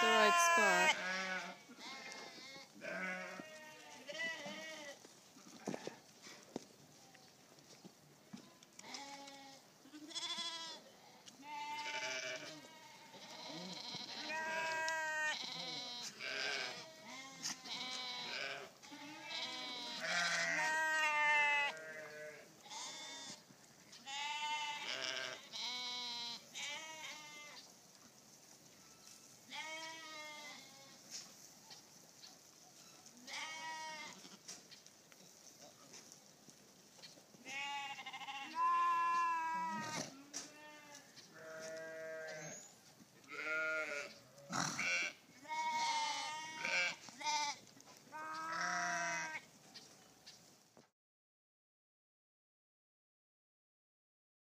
the right spot.